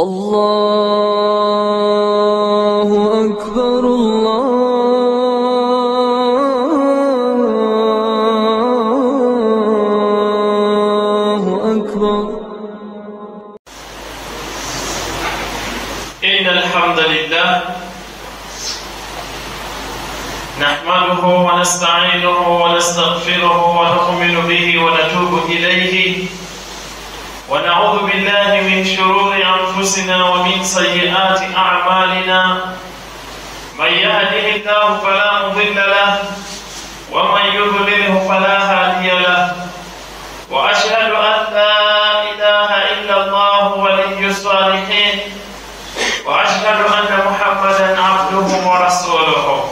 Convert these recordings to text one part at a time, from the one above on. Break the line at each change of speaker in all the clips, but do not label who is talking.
الله أكبر الله أكبر.
إن الحمد لله نحمده ونستعينه ونستغفره ونؤمن به ونتوب إليه ونعوذ بالله من شرور أنفسنا ومن سيئات أعمالنا من يهده الله فلا مضل له ومن يضلله فلا هادي له وأشهد أن لا إله إلا الله ولي الصالحين وأشهد أن محمدا عبده ورسوله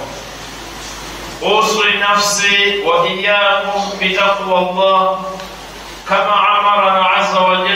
أوصي نفسي وإياكم بتقوى الله كما امرنا عز وجل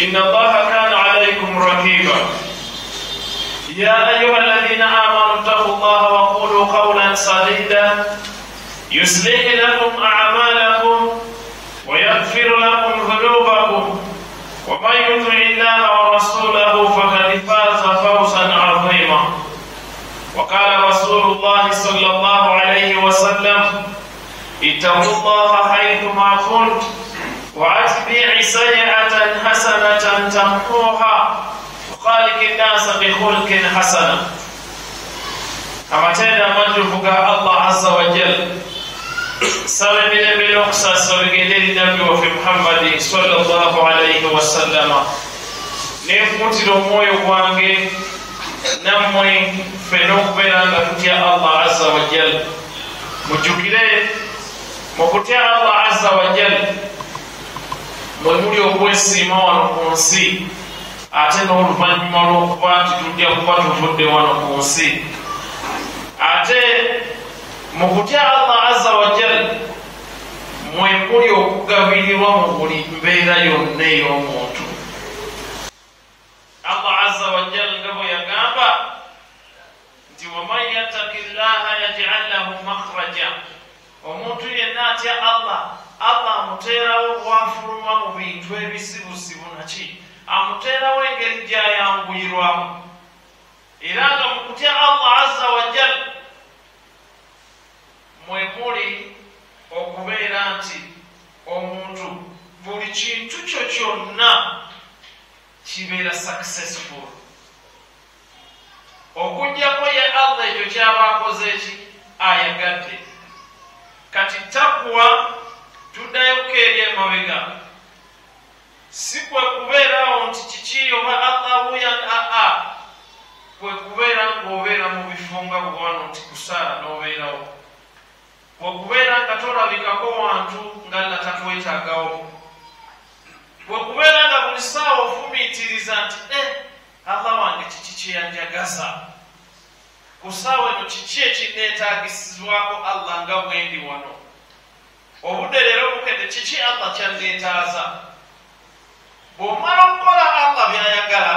إن الله كان عليكم رقيبا يا أيها الذين آمنوا اتقوا الله وقولوا قولا سديدا. يصلح لكم أعمالكم ويغفر لكم ذنوبكم. ومن يطع الله ورسوله فقد فاز فوزا عظيما. وقال رسول الله صلى الله عليه وسلم اتقوا الله حيثما كنت واتبع سيئة حسنة تمحوها وخالق الناس بخلق حسن. أمتنا مجهوك الله عز وجل. سلم النبي الأقصى سبقين النبي وفي محمد صلى الله عليه وسلم. نفوت الأموي وانجي نموي في نقبل أمتيا الله عز وجل. مجوكي ليه؟ الله عز وجل. Mwe muli okwesiima wano ku nsi ate n'oluvannyuma lw'okuba nti tujja kuba tuvudde wano ku nsi. Ate mu kutya allah azza wajal mwe muli okugabirirwa mu buli mbeera yonna ey'omuntu. Allah azza wajal nga bwe yagamba nti waman yattaki llaha yajcal lahu makhraja omuntu yenna atya allah allah amuteerawo bwafuluma mu bintu ebisibusibu naki? Amuteerawo engeri gyayanguyirwamu. Era nga mu kutya allah azza wajal mwe muli okubeera nti omuntu buli kintu kyo kyonna kibeera successful. Okugjako ye allah ekyo kyaba akoze eki? Ayagadde. Kati takuwa tuddayoku eri emabega si kwe kubeerawo nti kiki oba allah buya aa kwe kubeera ng'obeera mu bifo nga bwewano nti kusaala n'obeerawo bwekubeera nga tolabikako wantu nga alla takwetaagawo bwekubeera nga buli saawa ofumiitiriza nti e allah wange kiki kyeyanjagaza ku saawa eno kiki ekineetaagisizwako allah nga bwendi wano obudde leero bukedde kiki allah kyanneetaaza bw'omala okukola allah byayagala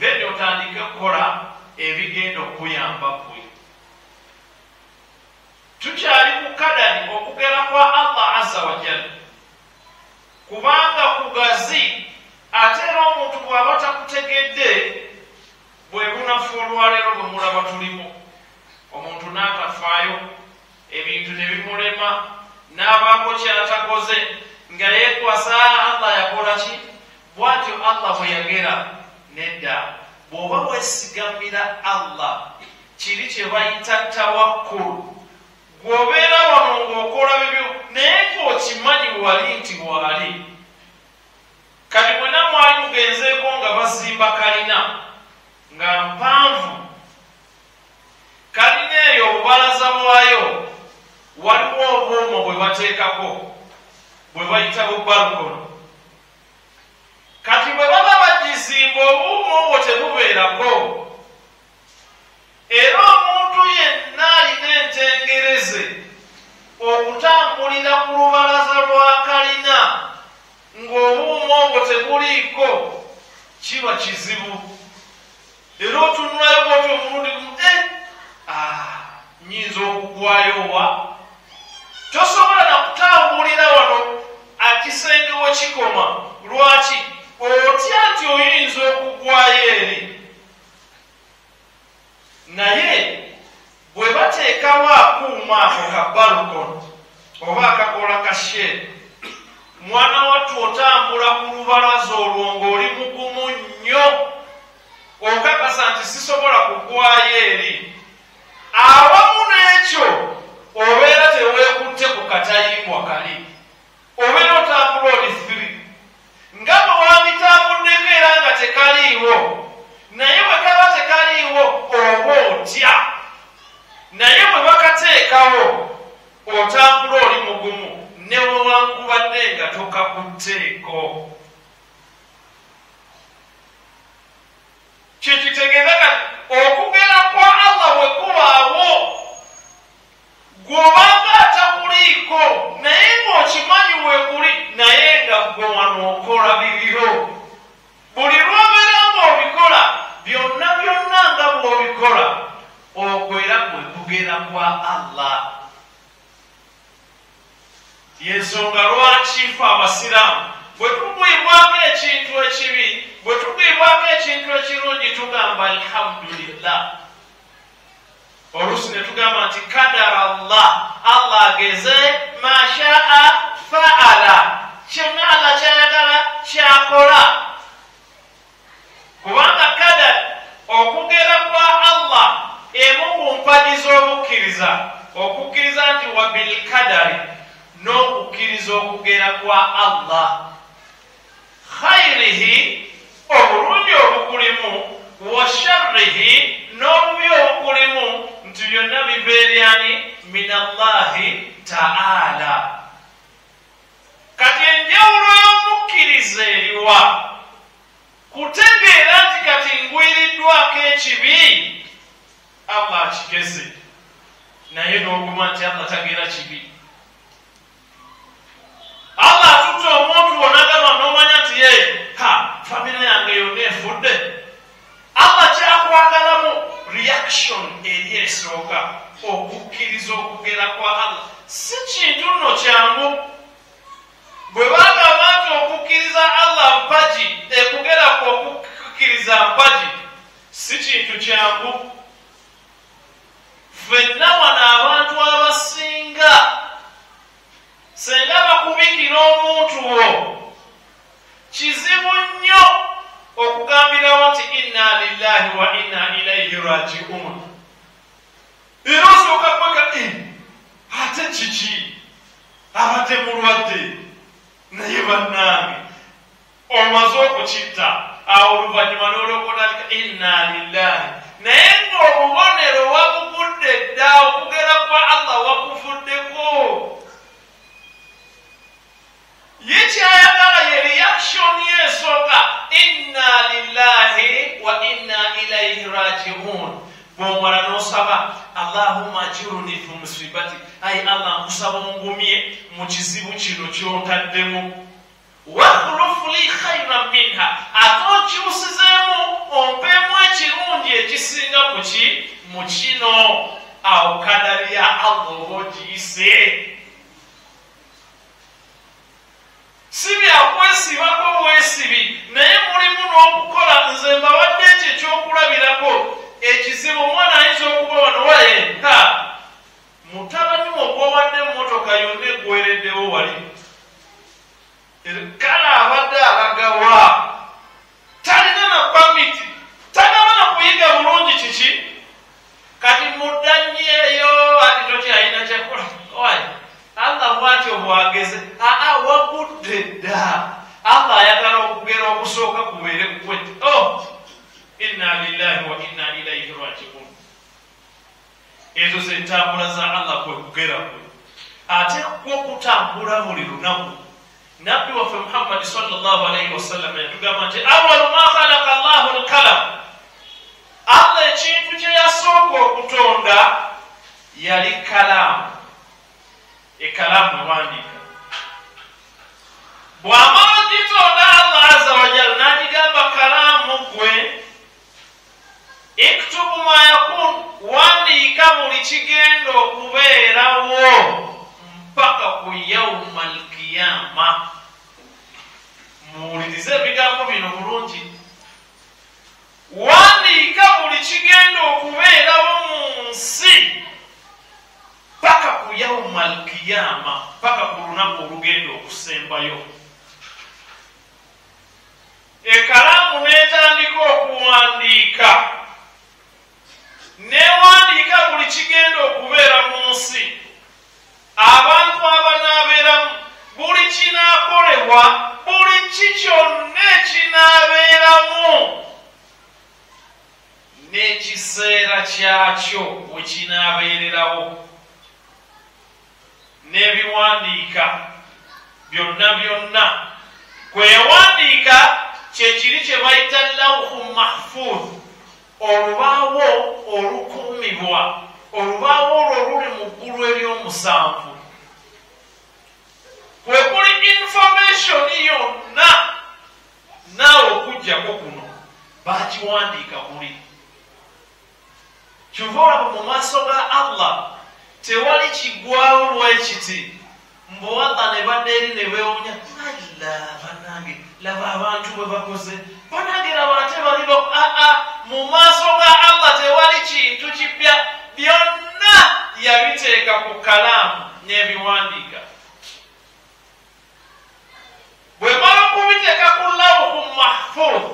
then otandike okukola ebigenda okuyamba gwe tukyali ku kadani okugera kwa allah azza wajal kubanga kugazi ate era omuntu bw'aba takutegedde bwe bunafu olwaleero bwe mulaba tulimu. Omuntu n'atafaayo ebintu ne bimulema n'abaako kyatakoze nga yeekwasa allah yakola ki? Bw'atyo allah bwe yagera nedda. Bw'oba bwesigamira allah kiri kye bayita tawakkulu bw'obeera wano ng'okola bibyo naye ng'okimanyi wali nti wali. Kati mwena mwali mugenzeeko nga bazimba kalina nga mpanvu kalina eyo obubalaza bwayo waliwo obwoma bwe bateekako bwe bayita bu balkono kati bwe baba bagizimba obuuma obwo tebubeerako era omuntu yenna alina entengereze okutambulira ku lubalaza lwa kalina ng'obuuma obwo tebuliiko kiba kizibu. Era otunulayo bwoti omulundi gumu e nyinza okugwayo wa okugera kwa allah. Khairihi obulungi obukulimu wa sharrihi n'obubi obukulimu nti byonna biva eryani min allahi taala. Kati enjawulo y'omukkiriza eriwa kutegeera nti kati ngwiriddwako ekibi allah akigeze. Naye n'oguma nti allah tageera kibi allah atutte omuntu wonagamba n'omanya nti ye ha famire yange yonna efudde allah kyakwagalamu reaction eri esooka okukkiriza okugera kwa allah. Si kintu nno kyangu bwe bagamba nti okukkiriza allah mpagi ekugera ku okukkiriza mpagi si kintu kyangu ffenna wano abantu abasinga senga bakubikira omuntu wo. Kizibu nnyo okugambirawo nti inna lillahi wa inna ilaihi rajiun. Era osooka kweka ate kiki? Abadde mulwadde naye bannange. Omaze okukitta awo oluvannyuma n'olwokonatika inna lillahi. Naye ng'obubonero wabugudde dda okugera kwa allah wakuvuddeko ye kyayagala ye reaction yesooka inna lillahi wa inna ilaihi rajiun bwomala n'osaba allahumma ajiruni fi musibati. Ayi allah nkusaba ongumye mu kizibu kino kyontaddemu wakhlufu li khairan minha. Ate onkyusizeemu ompeemu ekirungi ekisinga muki mu kino awo kadari ya allah oba ogiyise si byakwesibako bwesibi naye mulimu n'okukola nze mbabadde ekyo ekyokulabirako? Ekizibu omwana ayinza okuba wano waye ha mutabanyi ogwowadde emmotoka yonna eggwereddewo wali. Kale abadde alagawa talina na pamiti tagaba na kuyiga bulungi kiki? Kati muddanyeeyo ati tokyalina kyakola allah bwatyo bwageze. Aa wagudde dda allah ayagala okugera okusooka kubeere kukwe oh! Inna lillahi wa inna ilaihi rajiun. Ezo zentambula za allah kwe kugera kwe. Ate kwe okutambula buli lunaku nabbi waffe muhammadi salllah alaihi wasallam yatugamba nti awalu ma khalaqa llahu lkalamu allah ekintu kye yasooka okutonda yali kalaamu ekalaamu ewandiika bw'amala ogitonda allah aza wajal n'agigamba kalaamu gwe iktubu ma yakun wandiika buli kigenda okubeerawo mpaka ku yauma alkiyama muwulirize ebigambo bino bulungi wandiika buli kigenda okubeerawo mu nsi paka ku yauma alkiyama paka ku lunaku olugenda okusembayo ekalaamu neetandika okuwandiika newandiika buli kigenda okubeera mu nsi abantu abanaabeeramu buli kinaakolebwa buli ki kyonna ekinaabeeramu n'ekiseera kyakyo we kinaabeererawo n'ebiwandiika byonna byonna kwewandiika kyekiri kye bayita lawhu mahfuz olubaawo olukuumibwa olubaawo olwo luli mu ggulu ery'omusanvu kwe kuli infomationi yonna naawe okujjako kuno bakiwandiika kuli kyova olaba mu maaso ga allah tewali kiggwawo lwekiti mbu allah ne badda eri ne beewonya alla banange laba abantu bwe bakoze banange laba ate bali aa mu maaso ga allah tewali kintu kipya byonna yabiteeka ku kalaamu n'ebiwandiika bwe mala okubiteeka ku lawhu mahfuz.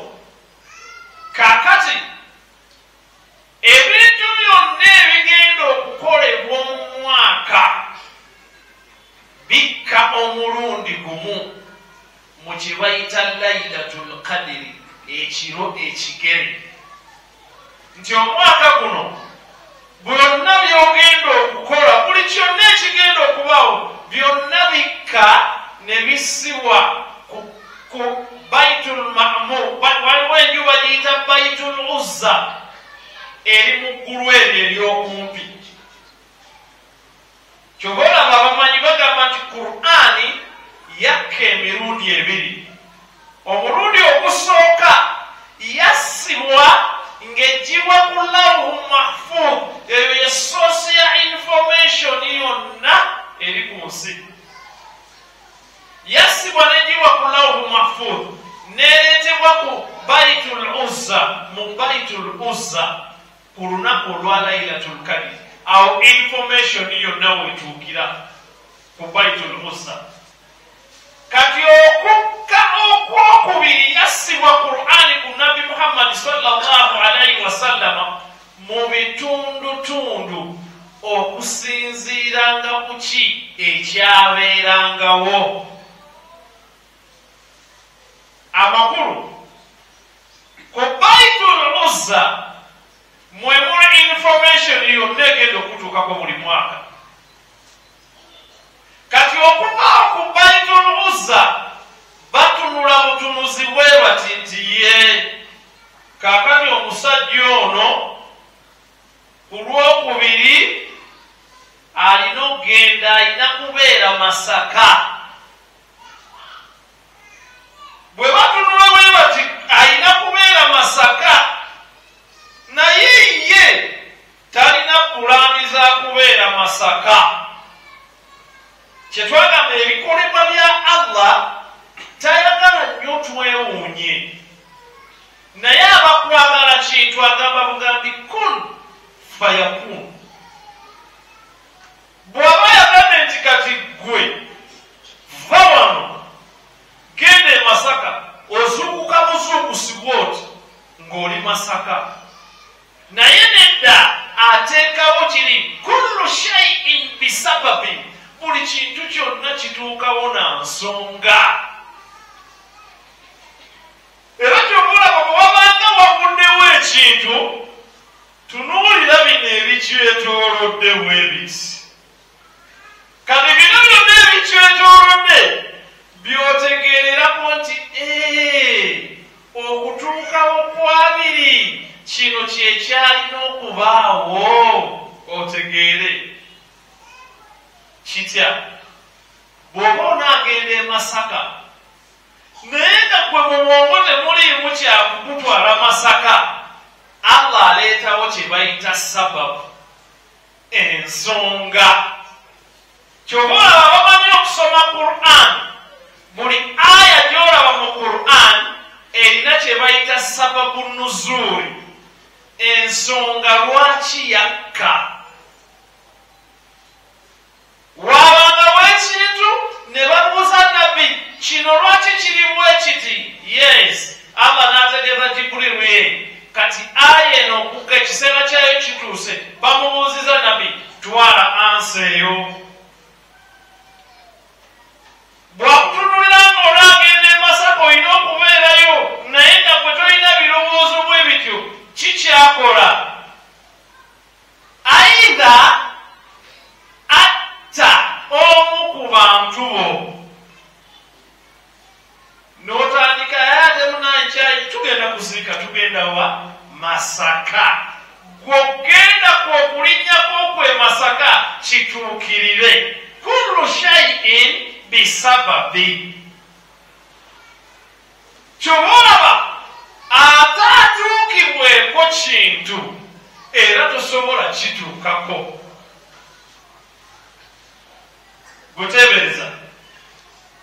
Kaakati ebintu byonna ebigenda okukolebwa mu mwaka bikka omulundi gumu mu kye bayita lailatul kadiri ekiro ekigere. Nti omwaka guno byonna byogenda okukola buli kyonna ekigenda okubaawo byonna bikka ne bisibwa ku baitul mamur. Waliwo enju bagiyita baitul uzza eri mu ggulu eryo eryokumpi kyova olaba abamanyi bagamba nti qur'ani yakka emirundi ebiri. Omulundi ogusooka yassibwa ng'ejjibwa ku lawhu mahfuz. Eyo ye sosi ya information yonna eri ku nsi. Yassibwa nejjibwa ku lawhu mahfuz neeretebwa ku baitul uzza mu baitul uzza ku lunaku olwa lailatul kadir awo information yonna wetuukira ku baitul uzza kati okukka okwokubiri yassibwa qur'ani ku nabbi muhammadi salllah alaihi wasallama mu bitundutundu okusinziiranga ku ki ekyabeerangawo. Amakulu ku baitul uzza mwe muli information yonna egenda okutuukako buli mwaka. Kati okuvaawo ku baitul uzza batunula butunuzi bwe bati nti ye kaakati omusajja ono ku lwokubiri alina okgenda alina kubeera masaka. Bwe batunula bwe bati alina kubeera masaka naye ye talina pulaani za kubeera masaka. Kyetwagamba ebikolebwa bya allah tayagala nnyo twewuunye. Naye abakwagala kintu agamba bugambi kun fayakun bantu bo n'otandika yate munankyayi tugenda kuziika tugenda wa masaka gwogenda kwokulinnyako kwe masaka kituukirire kullu shaiin bisababi kyoba olaba ate atuukibweko kintu era tosobola kituukako guteebereza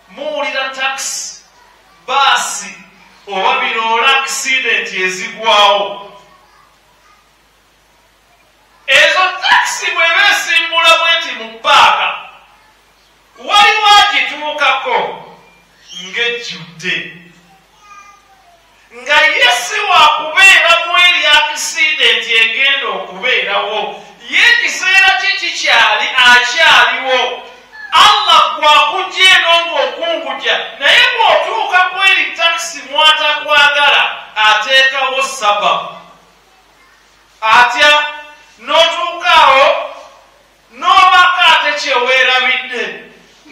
muwulira takisi baasi oba binoola akisidenti ezigwawo ezo takisi bweba esimbula bweti mu paaka waliwo agituukako ng'ejjudde nga ye si wakubeeramu eri akisidenti egenda okubeerawo ye ekiseera kye kikyali akyaliwo allah gwakujja eno ng'okungujja naye bw'otuukaku eri takisi mwatakwagala ateekawo sababu atya n'otuukaawo n'obaka ate kyeweerabidde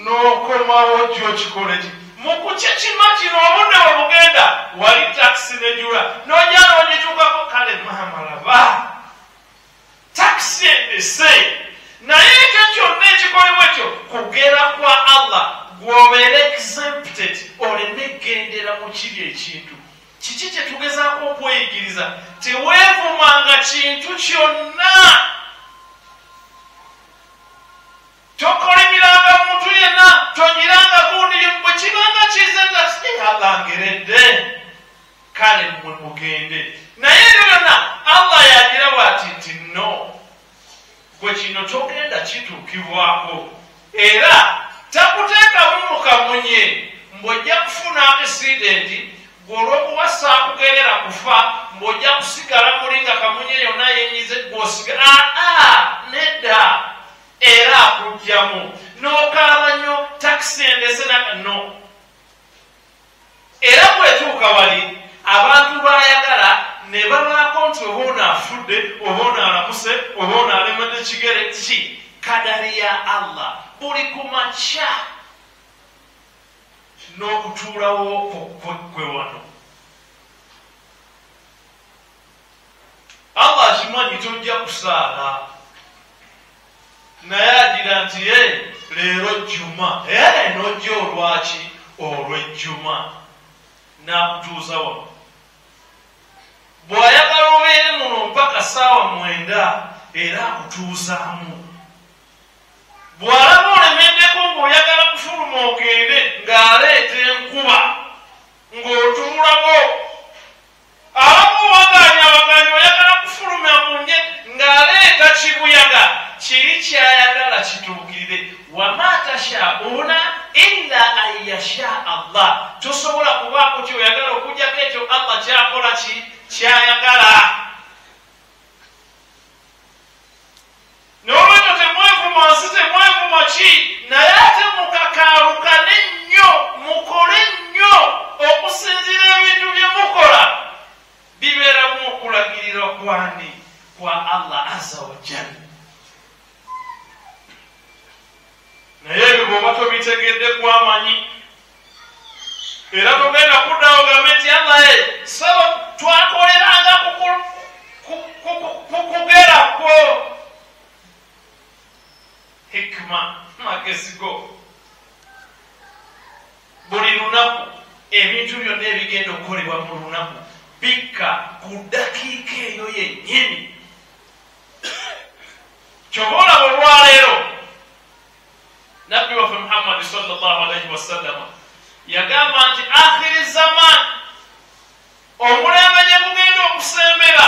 n'okomawo gyokikole ki mukukikima kino obudde bwe bugenda wali takisi nejula nojja n'ogituukako kale maamalaba takisi endese naye ekyo kyonna ekikolebwa ekyo kugera kwa allah gwobeera exempted oleme gendera mu kiri ekintu. Kiki kye tugezaako okweyigiriza? Teweevumanga kintu kyonna. Tokolimiranga muntu yenna togiranga gundi bwe kibanga kizenga alangeredde kale mwe mugende. Naye ebyo byonna allah yagirawo ati nti no gwe kino togenda kituukibwako. Era takuteekamu mu kamunye mbw'ojja kufuna akisidenti gwolwokuba saakugerera kufa mbw'ojja kusigala muli nga kamunye yonna yenyize gwosiga. Aa nedda. Era akugjamu n'okaaba nnyo takisi endese no. Era bwetuuka wali abantu bayagala ne babaako nti oba ono afudde oba ono alamuse oba ono alemedde kigere. Ki kadari ya allah buli ku makya. N'okutuulawo kwe wano. Allah akimanyi tojja kusaala naye agira nti ye leero jjuma. Ee nojja olwaki? Olwejjuma. N'akutuuza wano bw'ayagala obeere muno mpaka saawa mwenda era akutuuzaamu bw'alaba olemeddeko ng'oyagala kufuluma ogende ng'aleeta enkuba ng'otuulako alaba owaganya waganya oyagala kufuluma munye ng'aleeta kibuyaga kiri kyayagala kituukirire. Wama tashauna illa an yasha allah. Tosobola kubaako kyoyagala okujjako ekyo allah kyakola ki kyayagala n'olwekyo temwevuma nsi temwevuma ki naye ate mukakaalukane nnyo mukole nnyo okusinziira ebintu bye mukola. Bibeeramu okulagirira kwani kwa allah azza wajalla naye ebyo bwoba tobitegedde kwamanyi era togenda kuddawo ogambe nti allaye saba twakoleranga kukugera kwo hikima magezi go buli lunaku ebintu byonna ebigenda okukolebwa mu lunaku bikka ku ddakiika eyo yennyini. Kyova olaba olwaleero nabbi waffe muhammadi salllah alaihi wasallama yagamba nti akhiri zaman omulembe gye gugenda okusembera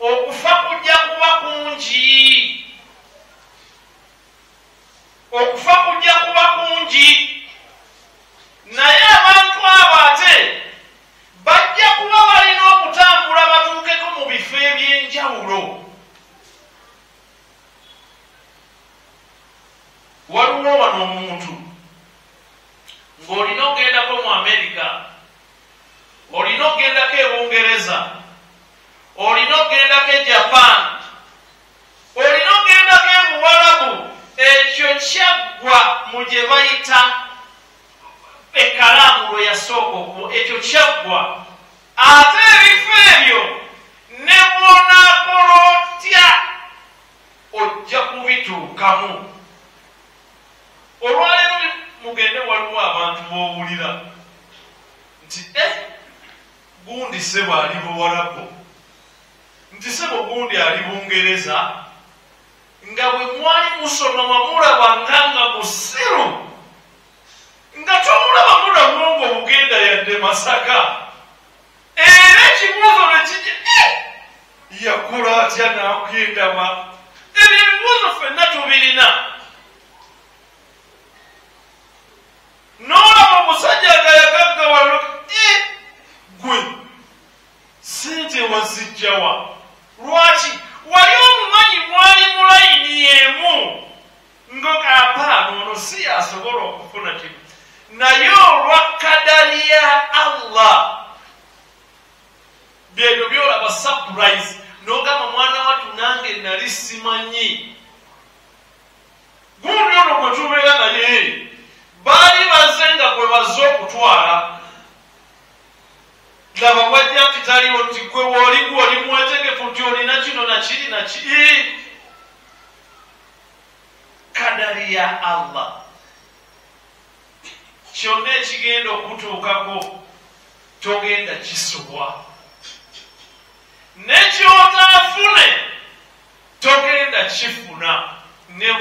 okufa kujja kuba kungi. Okufa kujja kuba kungi. Naye abantu abo ate bajja kuba balina okutambula batuukeko mu bifo ebyenjawulo. Waliwo wano omuntu ng'olina okgendako mu amerika olina okgendako e bungereza. Olina okgendako e japan. Olina okgendako e buwalabu ekyo kyaggwa mu gye bayita ekalaamu lwe yasooka ekyo kyaggwa ate ebifo ebyo ne bwonaakola otya? Ojja kubituukamu olwaleero mugende waliwo abantu b'owulira. Nti e gundi sebo ali buwalabu nti sebo gundi ali bungereza nga bwe mwali musoma wamulabanga nga musiru nga tomulaba mulamu nga obugenda yadde masaka. Era ekibuuzo nekijja yakola atya nakwendaba ebyo ebibuuzo ffenna tubirina n'olaba omusajja agayagaggawalo gwe. Sente wazijjawa lwaki? Wali omumanyi mwali mulayini emu? Ngokaapaano ono si yasobola okufuna kimu naye olwa kadali ya allah. Byebyo byolaba surprise. N'ogamba mwana watu nange nali simanyi. Gundi ono gwe tubeera naye baali baze nga gwe bazze okutwala. Laba wajja nti taliwo nti gwe wooli gwe oli mwetegefu nti olina kino nakiri nakiri kadari ya allah. Kyonna ekigenda okutuukako togenda kisobwa nekyotaafune togenda kifuna. Ne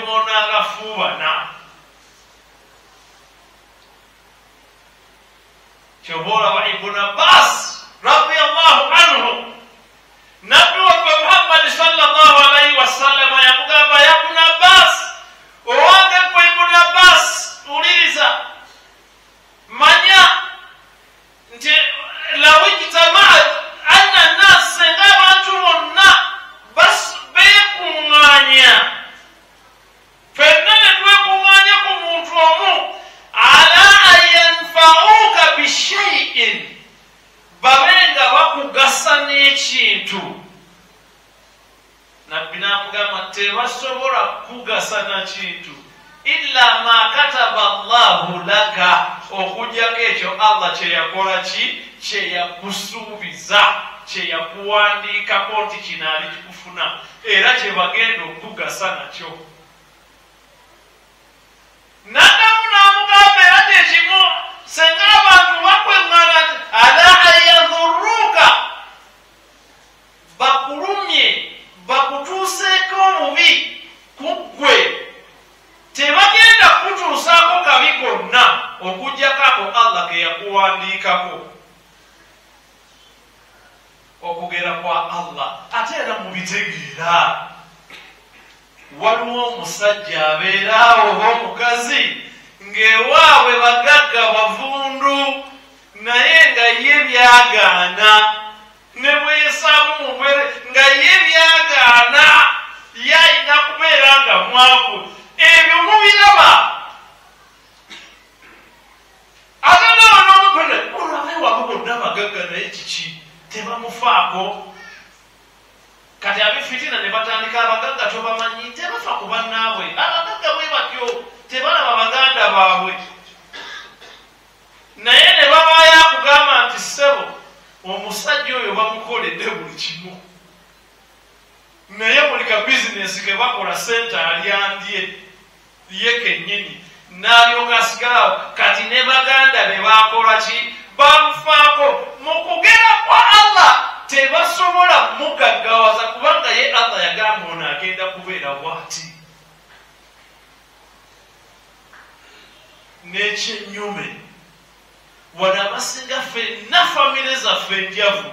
bwonaagafuubana kyoba olaba ibuni abbas radiallahu anhu. Nabbi waffe muhammadi sallallahu alaihi wasallama yamugamba ya ibuni abbas owange gwe ibuni abbas uliriza manya nti law ijtamaat anna nas senga abantu bonna beekuŋŋaanya fenna ne twekuŋŋaanya ku muntu omu ala an yanfauka bishaiin babe nga bakugasa n'ekintu nabbi namugamba tebasobola kukugasa na kintu illa ma kataba llahu laka okujjako ekyo allah kyeyakola ki? Kyeyakusuubiza kyeyakuwandiikako nti kino ali kikufuna era kyebagenda okukugasa nakyo. Nadamu namugamba era kyekimu senga abantu bakweŋŋana ala ayadhuruka bakulumye bakutuuseeko omubi kuggwe tebagenda kutuusaako kabi konna okujjako ako allah ke yakuwandiikako. Okugera kwa allah ate era mubitegeera. Waliwo omusajja abeeraawo oba omukazi ng'ewaabwe bagagga bavundu naye nga ye byagaana ne bweyesaamu mumwere nga ye byagaana ye ayina kubeera nga mwavu ebyo mubiraba ate nawe nomupene olwabe wabo bonna bagagga naye kiki tebamufaako kati abefitina ne batandika abagagga tobamanyi tebafa ku bannaabwe abagagga bwe batyo tebalaba baganda baabwe naye ne babaayo akugamba nti ssebo omusajja oyo bamukoledde buli kimu naye buli ka bizinesi ke bakola sente alyandye ye kennyini. N'alyoka asigalawo kati ne baganda be bakola ki? Bamufaako mu kugera kwa allah tebasobola mugaggawaza kubanga ye allah yagamba ono agenda kubeera bwati n'ekyenyume wano abasinga ffenna famire zaffe enjavu.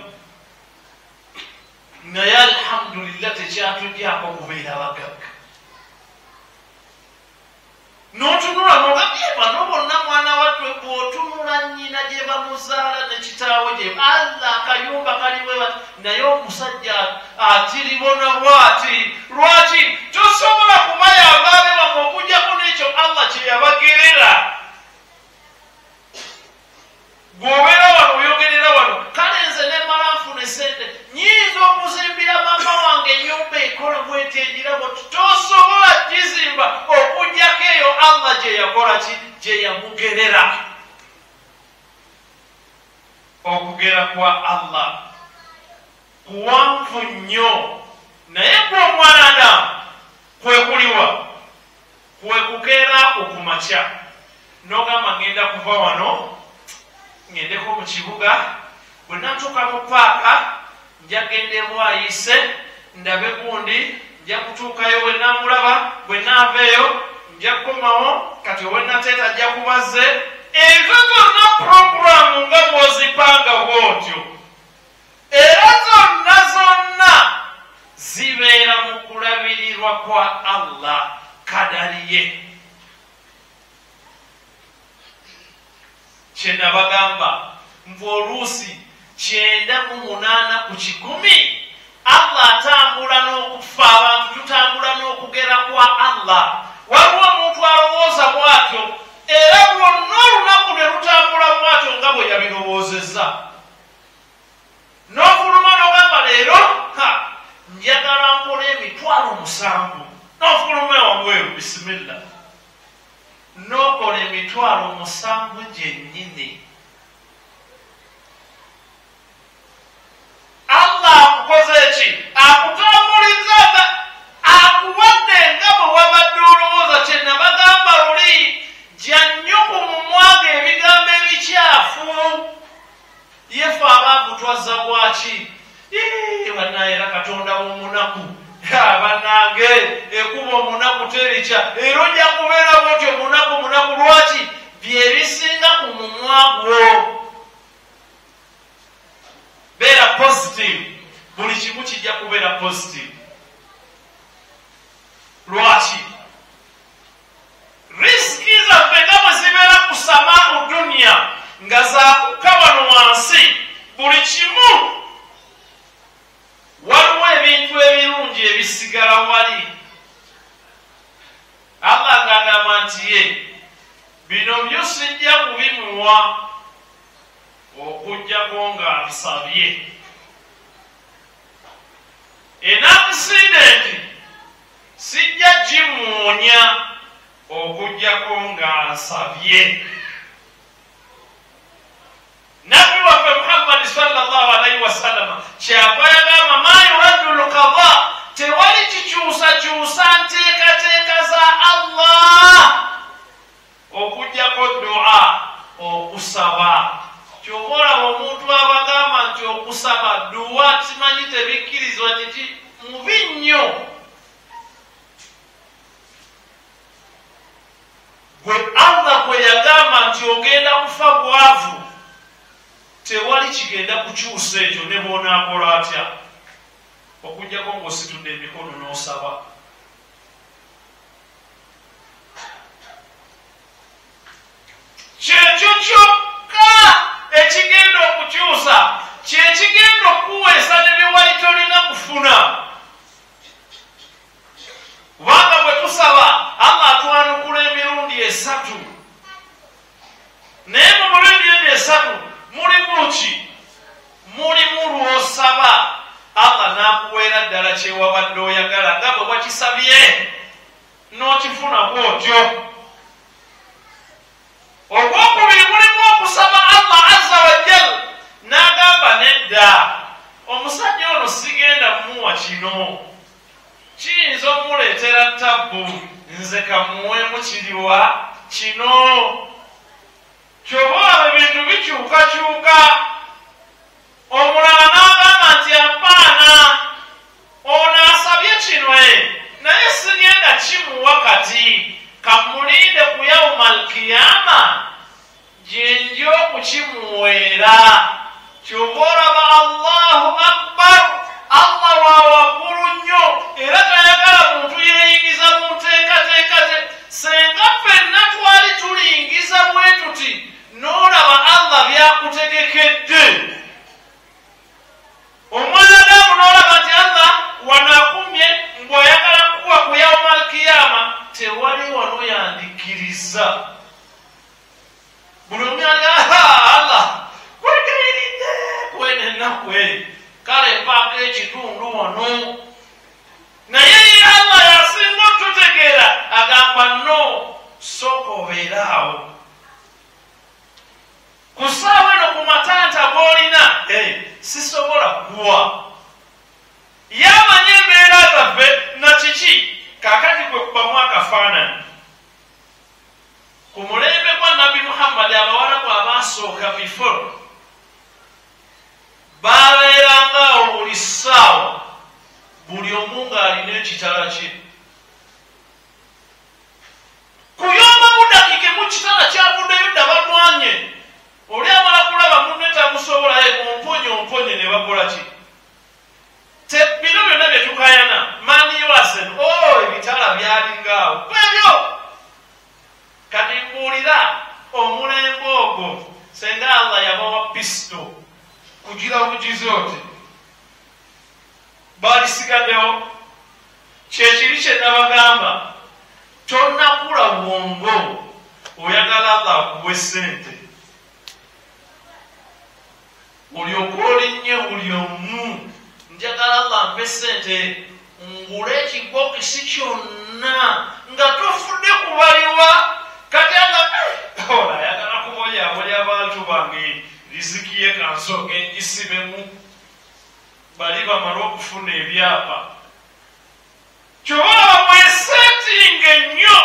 Naye alhamdulillah tekyatudyako kubeera bagagga n'otunula nogambye bano bonna mwana watwe bw'otunula nnyina gye bamuzaala ne kitaawe gye allah akayumba kaliwe bati naye omusajja atiribona bwati lwaki tosobola kubayamba abe wamwe okujjako n'ekyo allah kye yabagerera bw'obeera wano oyogerera wano kale nze nemala nfuna esente nyinza okuzimbira mama wange enyumba ekola bwetegira bwoti tosobola gizimba okugjako eyo allah gye yakola ki? Gye yamugerera. Okugera kwa allah kuwanvu nnyo. Naye gwe omwanadamu kwe kuliwa kwe kukeera okumakya. Nogamba ngenda kuva wano ngendeko mu kibuga bwe natuuka mu paaka nja genda ebwayise ndabe gundi nja kutuukayo bwe namulaba bwe naava eyo nja kukomawo kati owe nateeta ajja kubazze ezo zonna puroguramu nga bw'ozipanga bw'otyo. Era zonna zonna zibeera mu kulabirirwa kwa allah kadaliye kyenabagamba nti oluusi kyenda mu munaana ku kikumi allah atambula n'okufa abantu tutambula n'okugera kwa allah. Waliwo omuntu alowooza bw'atyo era lwonna olunaku ne lutambula bw'atyo nga bwe yabirowoozezza. N'ofuluma n'ogamba leero ha njagala nkola emitwalo musanvu. N'ofuluma ewabweru bisimilla n'okola emitwalo musanvu gyennyini allah akukoze eki akutambuliza akuwadde nga bwe wabadde olowooza kyenabagamba luli jya nnyo ku mumwaga ebigambo ebikyafu. Yefe abaavu twazza bwaki? Banaye era katonda w'omunaku banange ekuba omunaku terikya. Era ojja kubeera bwoti omunaku munaku lwaki? Byebisinga ku mumwa gwo. Beera positive. Buli kimu kijja kubeera positive. Lwaki? Risiki zaffe nga bwe zibeera ku samaau duniya nga zakukka wano wansi buli kimu waliwo ebintu ebirungi ebisigala wali. Allah ng'agamba nti ye bino byo sijja kubimuwa okugjako nga nsabye enakisidenti sijja gimuwonya okugjako nga nsabye nabbi waffe muhammadi salllah alaihi wasallama kyavayagamba ma yuraddu lkada tewali kikyusakyusa nteekateeka za allah. Okugjako dua okusaba. Kyoba olaba omuntu abagamba nti okusaba duwa kimanyi tebikkirizwa kiti mubi nnyo gwe allah kwe yagamba nti ogenda kufa bwavu tewali kigenda kukyusa ekyo ne boonaakola atya? Okugjako ng'ositudde emikono n'osaba. Kyekyo kyokka ekigenda okukyusa kyekigenda okuweesa ne byewali tolina kufuna. Kubanga bwe tusaba allah atwanukula emirundi esatu. Naye mu mirundi ebyo esatu mulimu ki mulimu lwosaba allah n'akuweera ddala kyewabadde oyagala nga bwe wakisabye. N'okifuna bwotyo. Ogwokubiri mulimu okusaba allah azza wajal n'agamba nedda omusajja ono sigenda mumuwa kino. Kiyinza omuleetera tabbu nze kamuweemu kiriwa kino kyoba olaba ebintu bikyukakyuka. Omulala n'agamba nti apaana ono asabye kino e? Naye sigenda kimuwa kati kamulinde ku yauma alkiyama gyenja okukimuweera. Kyoba olaba allahu akbar allah wawaggulu nnyo era tayagala muntu yeeyingiza mu nteekateeka ze. Senga ffenna twali tulingiza bwe tuti n'olaba allah byakutegekedde omwanadamu n'olaba nti allah wanakumye mbw'oyagala kuwa ku yauma alkiyama tewali wano yandikkiriza buli omu yagaa allah kwegayiridde kwene ennaku eri. Kale mpaako ekitundu wano. Naye ye allah yasinga otutegeera agamba no sooka obeeraawo ku ssaawa eno ku matanta g'olina sisobola kuwa yamanye embeera zaffe na kiki? Kakati kwe kubamu akafaanani ku mulembe gwa nabbi muhammadi abawalaku abaasooka bifolo babeerangaawo buli ssaawa. Buli omu ng'alina ekitala kye. Kuyomba budakike mu kitala kyavuddeyo dda balwanye oli amala kulaba munne tamusobolaye omponye omponye ne bakola ki? Bino byonna bye tukayana maniwasen o ebitala byalingaawo kwebyo kati mbuulira omulembe ogwo senga allah yabawa pisito kugira bugizi oti balisigaddewo kyekiri kye nabagamba tonakula bwongo oyagala allah akuwa esente olyoka olinnye buli omu njagala allah mpa esente ngula ekibokisi kyonna nga tofudde kubaliwa kati aga ola ayagala kubolyabolya abantu bange riziki ye kansooka engisibemu bali bamala okufuna ebyapa kyobalaba bwesetinga ennyo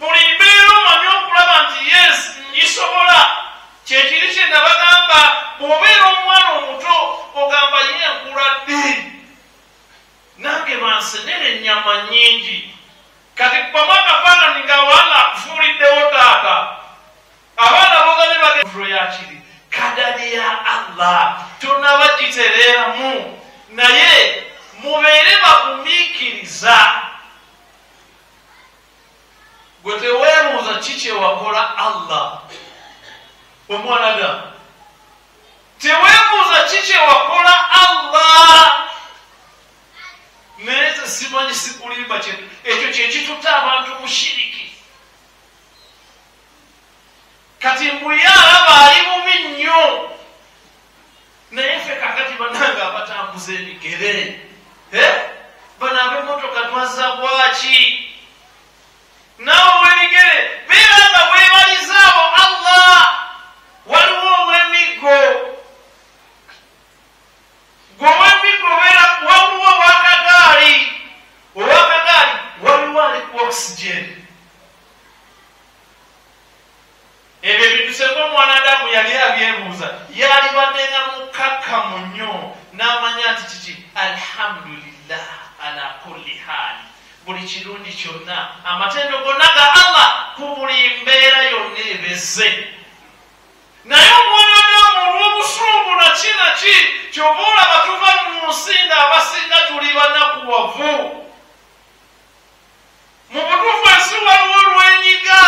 buli mbeera omanyi okulaba nti yes ngisobola kyekiri kye nabagamba bw'obeera omwana omuto ogamba ye enkula ddi? Nange bansenera ennyama nnyingi. Kati kubamu akafaanani nga wanga akufuuliddewo taata abaana bogane bagefuro yakiri kadali ya allah tonaba gitereeramu naye mubeere bagumiikiriza gwe teweebuuza ki kyewakola allah omwanadamu teweebuuza ki kyewakola allah. Naye ze simanyi sikulimba ekyo kyekitutta abantu mushiriki. Kati mbuye alaba ali bubi nnyo naye ffe kakati bananga abatambuza emigere bano ab'emmotoka twazza bwaki naawe ow'ebigere beera nga waliwo ow'emiggo gwe ow'emiggo beera waliwo ow'akagaali ow'akagaali waliwo ali oxygen. Ebyo bitusenge omwanadamu yali abyebuuza yalibaddenga mukkakkamu nnyo n'amanya nti kiki? Alhamdulillah ala kulli haali buli kirungi kyonna amatendo gonna ga allah ku buli mbeera yonna ebezze. Naye omwanadamu olw'obusungu naki naki kyoba olaba tuva mu nsi nga abasinga tuli banakuwavu mu butuufu ensi waliwo lwenyiga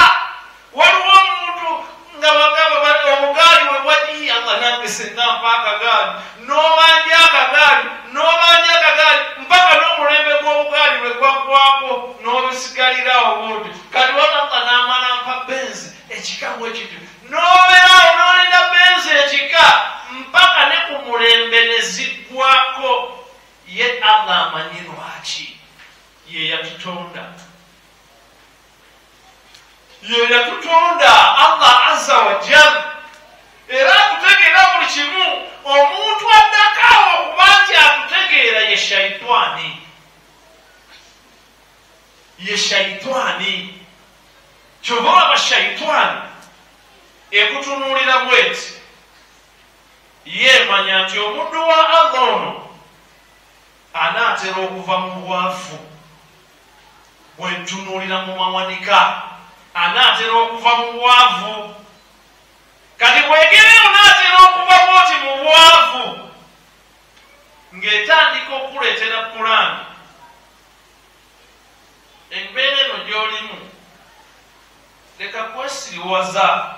waliwo omuntu nga bagamba obugaali we bwali allah nange senga mpa akagaali n'obanja akagaali n'obanja akagaali mpaka n'omulembe gw'obugaali lwe gwaggwako n'obisigalirawo buti kati wona allah n'amala mpa benzi ekikamu ekiti n'obeerawo n'olinda benzi ekika mpaka ne ku mulembe ne ziggwako ye allah amanyi lwaki? Ye yatutonda. Ye yatutonda allah azza wajal era atutegeera buli kimu omuntu addakaawo okuba nti atutegeera ye shaitani ye shaitani kyova olaba shaitani ekutunuulira bweti. Yeemanya nti omuddu wa allah ono anaatera okuva mu bwavu bwentunuulira mu mawanika anaatera okuva mu bwavu. Kati bwegereyo naatera okuva bwoti mu bwavu. Ng'etandika okuleetera pulaani embeera eno gy'olimu leka kwesiriwaza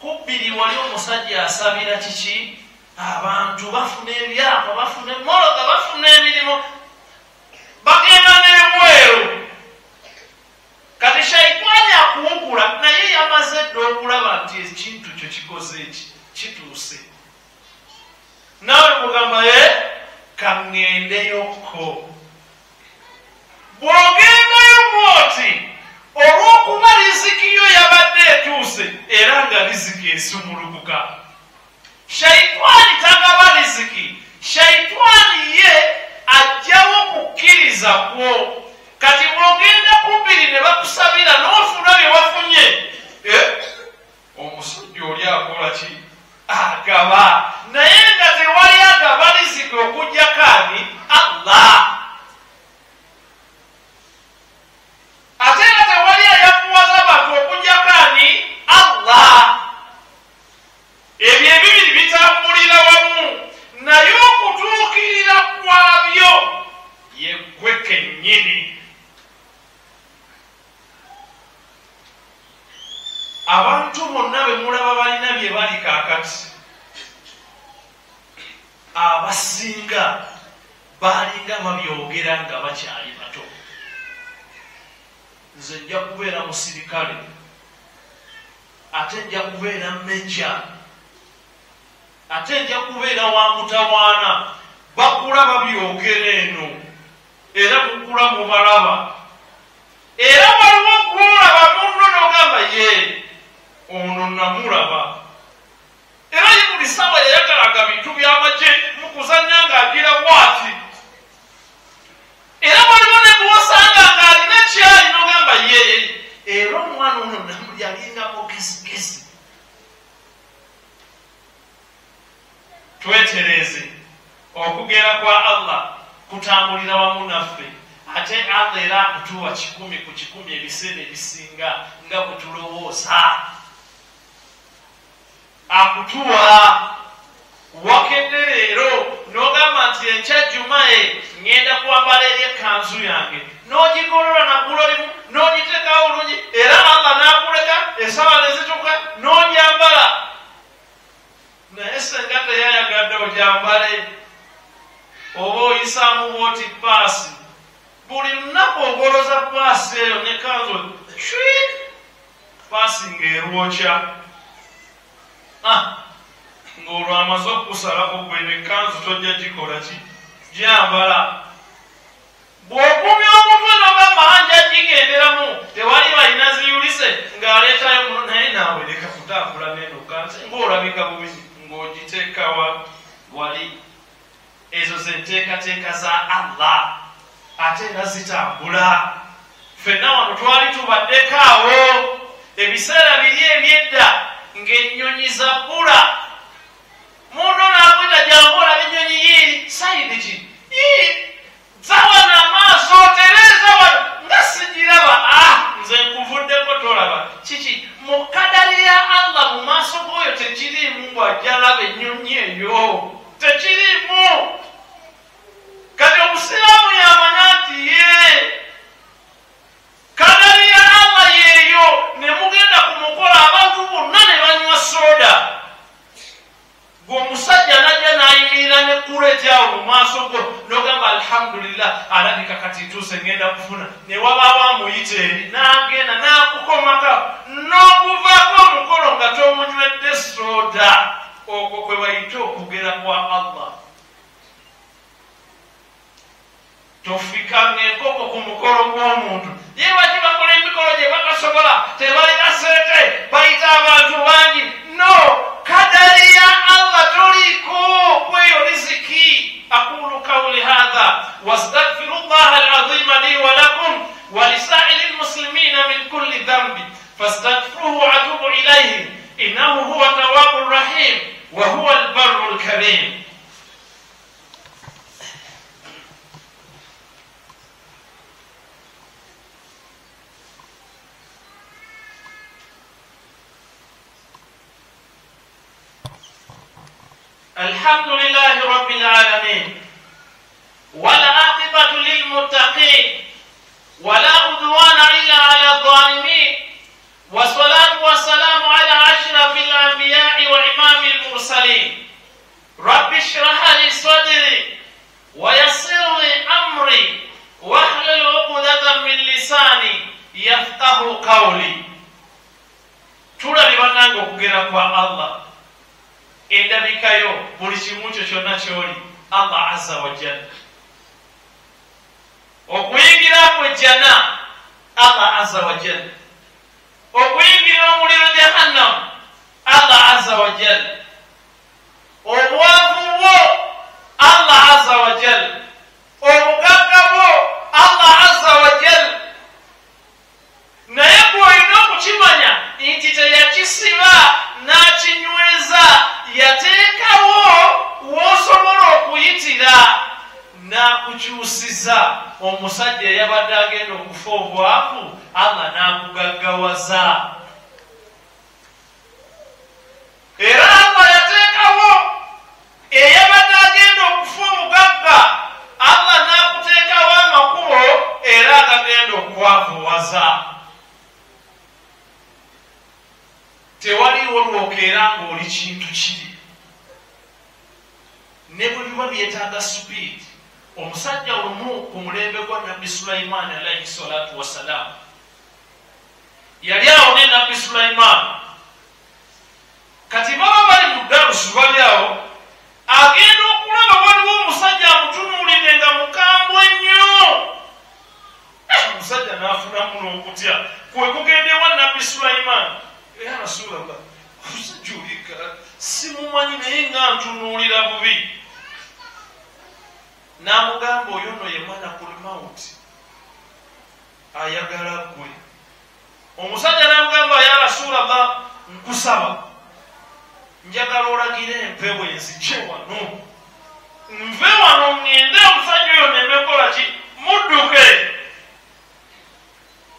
kubbiri wali omusajja asabira kiki? Abantu bafuna ebyapa bafuna emologa bafuna emirimu. Bagenda n'ebweru. Kati shaitani akuwugula naye yamaze dde okulaba nti ekintu kyo kikoze eki スをモロコ化 era omwana ono yalingako gesigezi twetereze okugera kwa allah kutambulira wamu naffe ate allah era akutuwa kikumi ku kikumi ebiseera ebisinga nga bwe tulowooza akutuwa wakedde leero n'ogamba nti enkya jumaye ŋŋenda kwambala eri ekkanzu yange. N'ogigolola nagulolimu n'ogiteekawo olungi era allah n'akuleka esaawa nezituuka n'ogyambala. Naye senga teyayagadde ogyambale oba oyisaamu bwoti paasi. Buli lunaku ogoloza paasi eyo ne kanzu paasi ng'erwokya ng'olwo amaze okukusalako gwe nekanzu tojja gikola ki? Gyambala. Bw'okumya omutwe nogambanja gigenderamu tewali balina ziyulise ng'aleetayo muno naye naawe leka kutambula nendoka nze ng'olabika bubi ng'ogiteekawa wali. Ezo zenteekateeka za allah ate era zitambula. Ffenna wano twali tubaddeko awo ebiseera biri ebyedda ng'ennyonyi za bbula munno naakwita jangu olaba ennyonyi yiri sayidi ki yiri zawano amaaso tereza wano nga sigiraba ah nze nkuvuddeko tolaba kiki mu kadali ya allah mu maaso g'oyo tekiriimu ngwajjalaba ennyonyi eyo. Tekiriimu! Kati obusiraamu yamanya nti ye kadali ya allah yeeyo ne mugenda ku mukola abantu bonna ne banywa soda gwe omusajja najja nayimirira ne kuleeti awo mu maaso go nogamba alhamdulillah alabika kati ntuuse ngenda kufuna. Ne wabaawo amuyita eri n'agenda n'akukomaka n'okuvaako omukolo nga tomunywedde soda okwo kwe bayita okugera kwa allah. Tofikanga enkoko ku mukolo gw'omuntu. Ye baki bakola emikolo gye bakasobola? Tebalina sente bayita abantu bangi? No. Kadari ya allah toliko kweyo riziki أقول قولي هذا واستغفر الله العظيم لي ولكم ولسائر المسلمين من كل ذنب فاستغفروه وأتوب إليه إنه هو التواب الرحيم وهو البر الكريم. الحمد لله رب العالمين. والعاقبة للمتقين. ولا عدوان إلا على الظالمين. والصلاة والسلام على أشرف الأنبياء وإمام المرسلين. رب اشرح لي صدري ويسر لي أمري. واحلل عقدة من لساني يفقه قولي. Nange okugera kwa allah. Endabikayo buli kimu kyo kyonna kyoli allah azza wajalla okuyingira kwe jana allah azza wajalla okuyingira omuliro jahannamu allah azza wajalla obwavu bwo allah azza wajalla obugagga bwo allah azza wajalla naye bw'olina okukimanya nti teyakisiba n'akinyweza yateekawo w'osobola okuyitira n'akukyusiza omusajja eyabadde agenda okufa obwavu allah n'akugaggawaza. Era allah yateekawo eyabadde agenda okufa obugagga allah n'akuteekawo amakubo era agagenda okwavuwaza tewaliwo lwokeera ng'oli kintu kiri ne bwe biba byetaaga supiidi omusajja lumu ku mulembe gwa nabbi sulaimaani alaihi salatu wassalaamu yali awo ne nabbi sulaimaani kati baba bali mu dalusi bali awo agenda okulaba waliwo omusajja amutunuulire nga mukambwe nnyo. Omusajja n'afunamu n'okutya kwe kugenda ewa nabbi sulaimaani ya rasulallah omusajja olika simumanyi naye nga ntunuulira bubi n'amugamba oyo nno ye malakul mauti ayagala gwe omusajja n'amugamba ya rasulallah nkusaba. Njagala olagire empewo enzije wano. Nve wano ngende omusajja oyo nemekola ki? Mudduke!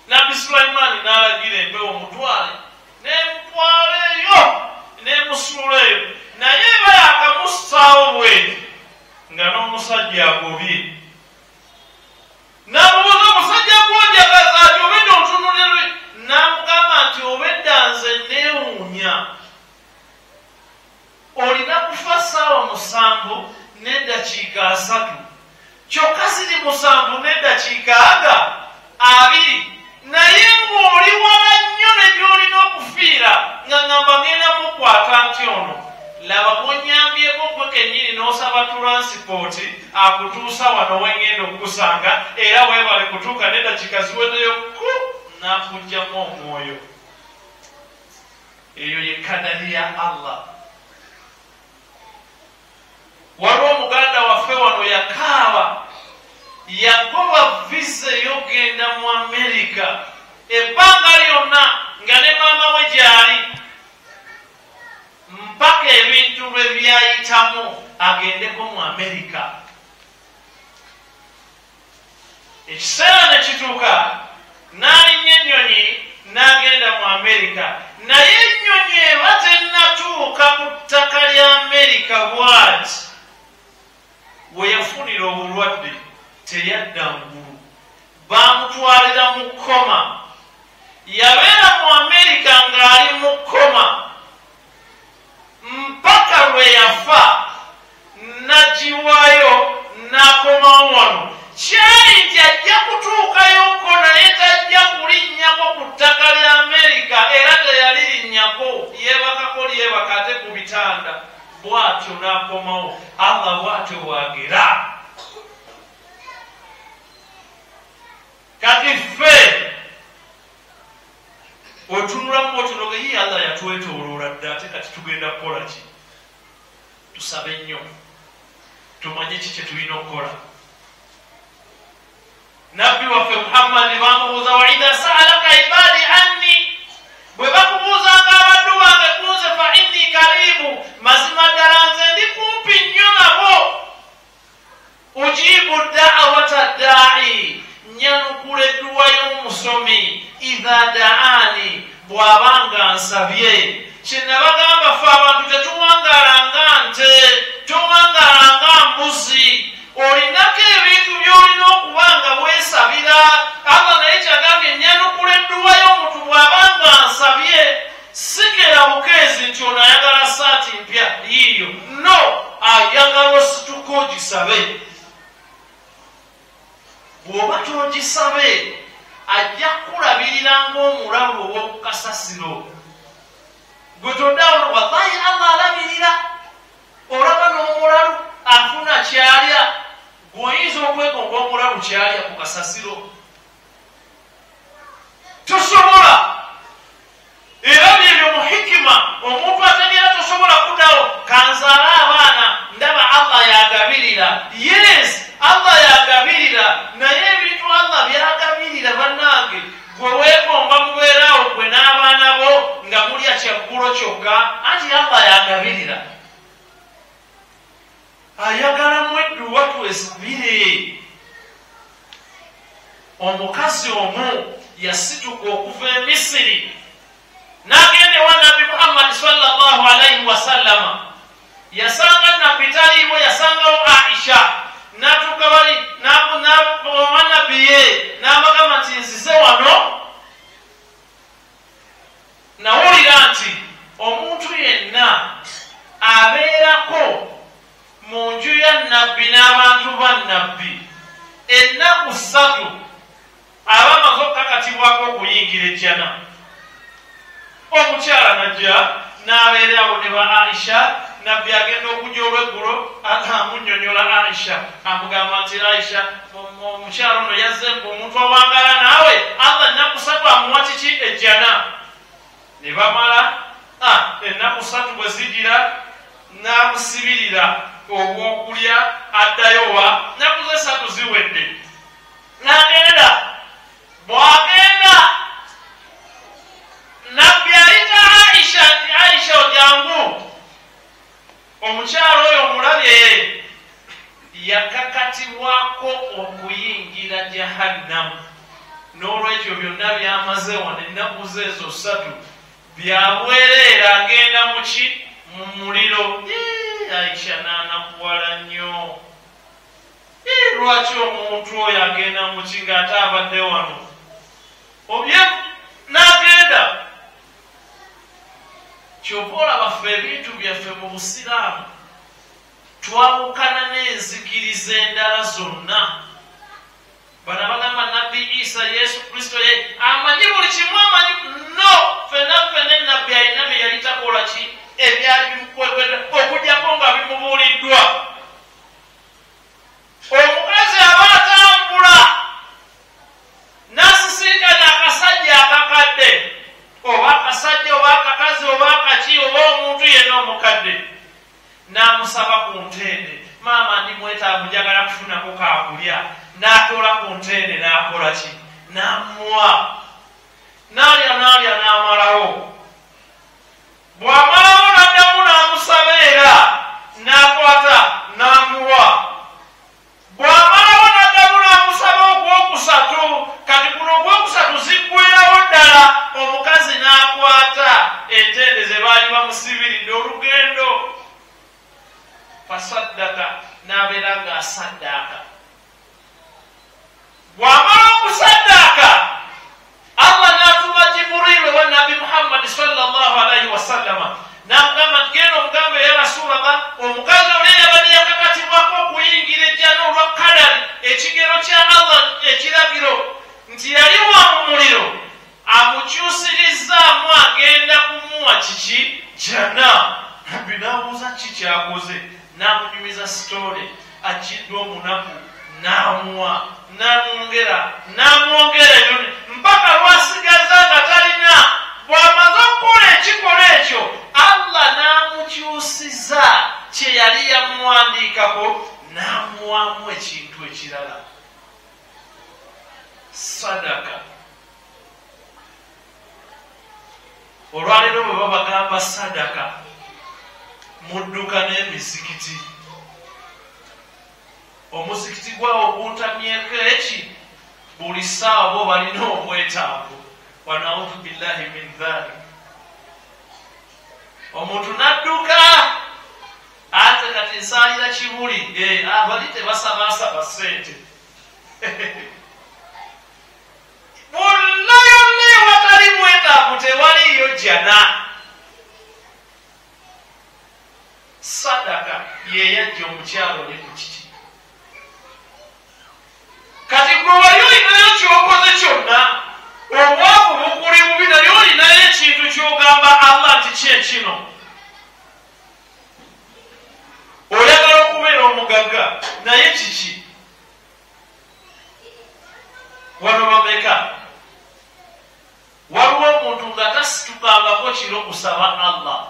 Nabbi sulaimaani n'alagira empewo mutwale nemutwala eyo nemusuula eyo naye eba nga n'omusajja agobye namubuuza omusajja gwonjagaza ati obedda ontunulirwe namugamba nti obedda nze neewuunya olina kufa saawa musanvu n'eddakiika asatu. Kyokka ziri musanvu n'eddakiika aga? Abiri. Naye ng'oli wala nnyo ne gy'olina okufiira nga ngamba ngenda mukwata nti ono laba bwonyambyeko gwe kennyini n'osaba turansipooti akutuusa wano wengenda okukusanga era weebale kutuuka n'eddakiika ziwedeyo ku n'akugjamu omwoyo. Eyo ye kadali ya allah. Waliwo omuganda waffe wano yakaaba yagoba visa eyogenda mu amerika ebbanga lyonna nga ne maama we gyali mpaka ebintu lwe byayitamu agendeko mu amerika ekiseera ne kituuka n'alinnya ennyonyi n'agenda mu amerika naye ennyonyi eba tennatuuka ku ttaka lya amerika bwati we yafunira obulwadde teyadda ngulu. Bamutwalira mu koma yabeera mu amerika ng'ali mu koma mpaka lwe yafa nagiwayo n'akomawo wano. Kyali nti ajja kutuukayoko naye tajja kulinnyako ku ttaka lya amerika era teyalirinnyako yeebakako lyebaka ate ku bitanda. Bw'atyo n'akomawo. Allah bw'atyo bwagera kati ffe otunulamu otunoge ye allah yatwetooloola dda ate kati tugenda kukola ki tusabe nnyo tumanye ki kye tulina okukola nabbi waffe muhammadi bamubuuza wa idha saalaka ibaadi anni? Bwe bakubuuzanga abaddu bange ku bamubuuze fa inni karibu? Mazima ddala nze ndi kumpi nnyo nabo. Ujibu da'wata da'i nyanukula edduwa y'omusomi idha da'ani bw'abanga nsabye. Kyenabagamba fe abantu tetuwangalanga nte towangalanga mbuzi. Olinako ebintu by'olina okuba nga weesabira allah naye kyagambye nyanukula edduwa y'omuntu bw'abanga nsabye sikera bukeezi nti ono ayagala saati mpya yiiyo. No ayagala osituka ogisabe bw'oba togisabe ajja kulabirira ng'omulalu ow'okukasasiro gwe toddawo wallahi allah alabirira olaba n'omulalu afuna kyalya gweoyinza okwegonga omulalu kyalya ku kasasiro. Tosobola! Era byebyo mu hikima omuntu ategeera tosobola kuddawo kanzaala abaana ndaba allah yagabirira. Yes allah yagabirira naye ebintu allah byagabirira bannange gwe weegomba mubeeraawo gwe n'abaana bo nga mulya kyaggulo kyokka anti allah yagabirira. Ayagala mwedduwa twesabire omukazi omu yasituka okuva e misiri n'agenda ewa nabbi muhammadi salllah alaihi wasallama yasanga nabbi taliiwo yasangawo aisha natuuka bali owa nabbi ye n'abagamba nti nzize wano. Nawulira nti omuntu yenna abeerako mu nju ya nabbi n'abantu ba nabbi ennaku ssatu aba amaze okukakatibwako okuyingira ejjana. Omukyala najja n'abeerawo ne ba aisha nabbi agenda okujja olweggulo amunyonyola aisha. Amugamba nti aisha omukyala ono yazze omuntu awangala naawe allah ennaku ssatu amuwa kiki? Ejjana. Ne bamala ennaku ssatu bwe zijira n'amusibirira obwokulya addayo wa? Nnaku ze ssatu ziwedde. N'agenda bw'agenda. Nabbi ayita aisha nti aisha ojangu omukyalo oyo omulabye yakakatibwako okuyingira jahannamu. N'olwekyo byonna byamaze wano ennaku ze ezo ssatu byabwereera agenda muki mu muliro. Aisha naanakuwala nnyo. Lwaki omuntu oyo agenda muki ng'ate abadde wano? Obye n'agenda kyova olaba ffe ebintu byaffe mu busiraamu twawukana n'enzikiriza endala zonna. Bana bagamba nabbi isa yesu kristo ye amanyi buli kimu amanyi no fenna ffenna enabbi alina bye yali takola ki ebyali bimukwekwe okugjako nga bimubuuliddwa omukazi aba atambula nasisinkana akasajja akakadde oba akasajja oba akakazi oba akaki oba omuntu yenna omukadde n'amusaba ku ntende maama ndi mwetaavu njagala kufunako kakulya n'atola ku ntende n'akola ki n'amuwa n'alya n'alya n'amalawo bw'amalawo n'addamu n'amusaba era n'akwata n'amuwa bw'amalawo n'addamu n'amusaba ogwokusatu kati kuno ogwokusatu ziggwerawo ddala omukazi n'akwata entende ze baali bamusibiridde olugendo fasaddaka n'abeera ng'asaddaaka bw'amala okusaddaaka allah n'atuma jibuliilu ewa nabi muhammadi salllah alaihi wasallama n'amugamba nti genda omugambe ya rasulallah omukazi oli yabadde yakakatibwako okuyingira ejjana olwa kadari ekigero kya allah ekiragiro nti yali wa mu muliro amukyusirizaamu agenda kumuwa kiki jana nabbi n'abuuza ki kyakoze n'amunyumiza sitole akiddwa omunaku n'amuwa n'amwongera n'amwongera ebyo mpaka lwasigaza nga talina bw'amaze okukola ekikola ekyo allah n'amukyusiza kye yali yamuwandiikako n'amuwamu ekintu ekirala sadaka olwaleero bwe babagamba sadaka mudduka n'emizikiti. Omuzikiti gwawo guntamyeko eki? Buli ssaawa bo balina obwetaavu. Wanaudu billahi min dhalik. Omuntu nadduka ate kati nsaalira kibuli Eh, abali tebasabaasaba ssente. Yonna ewatali mwetaavu tewaliyo jana. Sadaka yeyajja omukyalo oli ku kiki kati gwe wali olinayo kyokoze kyonna obwavu bukuli bubi naye olinayo ekintu kyogamba allah nti kyekino oyagala okubeera omugagga naye kiki wano bameka waliwo omuntu nga tasitukangako kiro kusaba allah.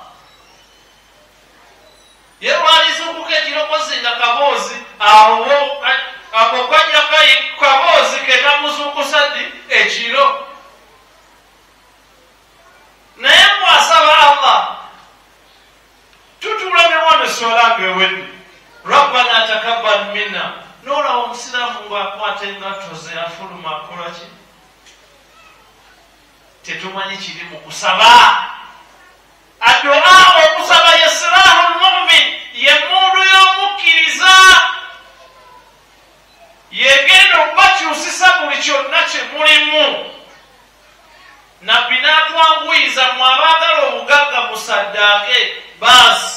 Ye lwalizukuka ekirokozi nga kaboozi awo ako kajja kai kaboozi kekamuzukusa ddi ekiro. Naye mwasaba allah tutula ne wano esola ngaewedde rabbana takabbal minna. Noolawo omusiraamu ng'akwata engatto ze afuluma akola ki tetumanyi kiri mu kusaba? Addu'a okusaba yesirahu lmumin ye mundu y'omukkiriza. Yegenda okubakyusisa buli kyonna kye mulimu. Nabbi n'atwanguyiza mu abaagala obugagga musaddaake baasi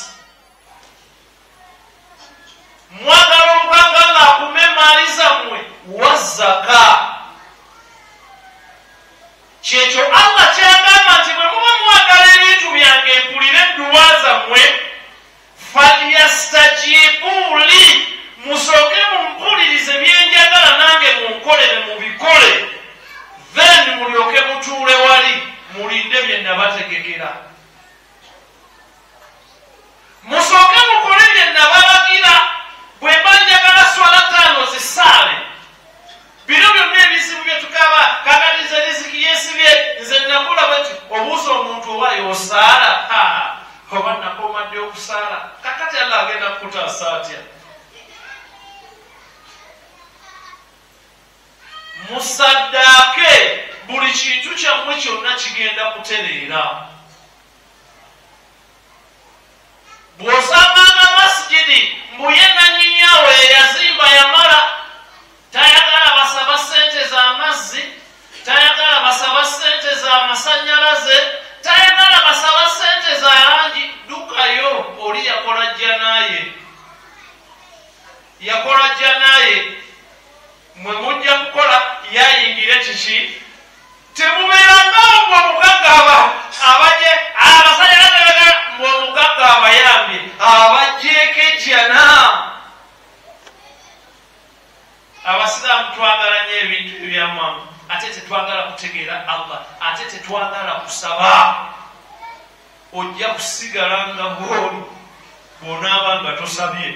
tosabye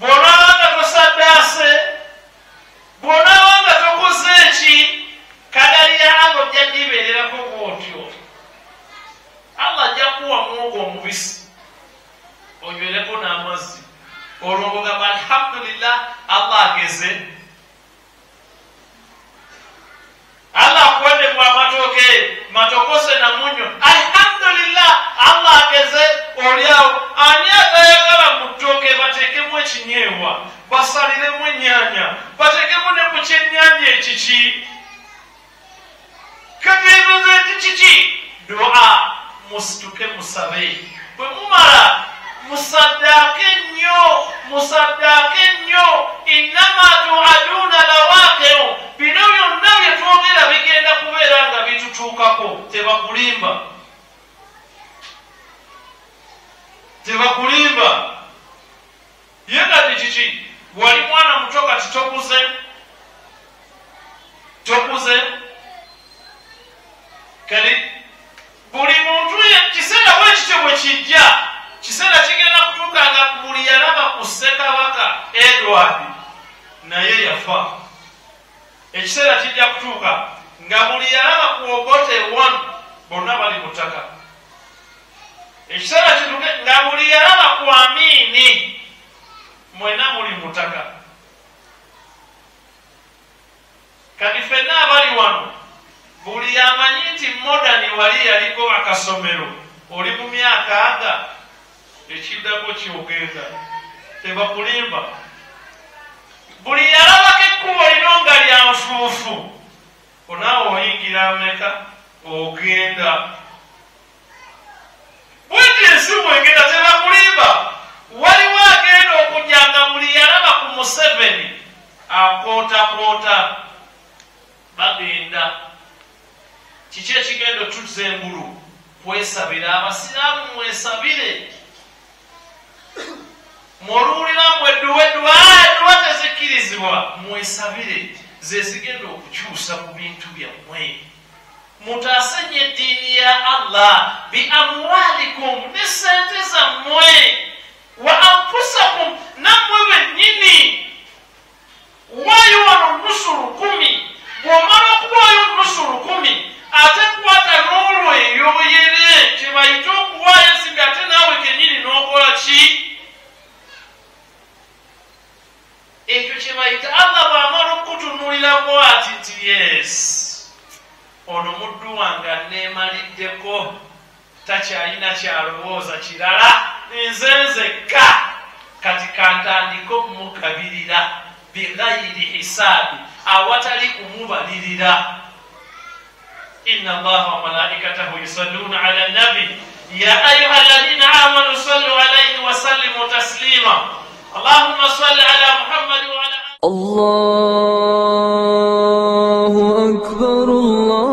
bw'onaaba nga tosaddaase bw'onaaba nga tokoze eki kadali ya allah ojja ndibeererako bwotyo allah ajja kuwa muwogo omubisi onywereko n'amazzi olwo ngogamba alhamdulillah allah ageze allah akuwadde mu amatooke matokose na munyo alhamdulillah allah ageze oliawo ani atayagala mu ttooke bateekemu ekinyeebwa basaliremu ennyanya bateekemu ne ku kyennyanja ekiki? Kateezoza eki kiki dua musituke musabe. Bwe mumala musaddaake nnyo musaddaake nnyo innama tuaduuna lawaqeo bino byonna bye twogera bigenda kubeera nga bitutuukako. Tebakulimba. Tebakulimba. Ye kati kiki? Wali mwana muto kati tokuze? Tokuze? Kati buli muntu kiseera bwe kityo bwe kijja kiseera kigenda kutuuka nga buli yalaba ku ssekabaka edward naye yafa. Ekiseera kijja kutuuka nga buli yalaba ku obote wanu bonna bali mu ttaka. Ekiseera kituke nga buli yalaba ku amiini mwena muli mu ttaka. Kati ffenna abali wano buli yamanyi nti modani wali yaliko akasomero oli mu myaka aga ekiddako kyogenda tebakulimba buli yalabako ekkubo lino nga lya nfuufu onaawe oyingira ameka ogenda bweti ensi bwegenda tebakulimba waliwo agenda okujja nga buli yalaba ku museveni akootakoota bagenda kiki ekigenda otuzza engulu kwesabira abasiraamu mwesabire mwoluwulira mwedduweddwa edduwa tezikkirizibwa mwesabire zezigenda okukyusa mu bintu byammwe. Mutaasanye eddiini ya allah biamwalikum ne sente zammwe. Wa anfusakum nammwe bennyini. Waayo wano nusulu kumi bw'omala okuwaayo nusulu kumi ate kwata n'olwo eyoyere kyebayita okuwaayo ensimbi ate naawe kennyini n'okola ki? Ekyo kyebayita allah bw'amala okukutunuulirako ati nti yes ono muddu wange anneemaliddeko takyalina kyalowooza kirala nze nzekka kati kantandika okumukabirira bighayri hisabi awatali kumubalirira inna allaha wa malaikatahu yusalluna ala nabi ya ayuha alladhina amanu sallu alayhi wa sallimu taslima allahumma salli ala muhammad wa ala الله أكبر
الله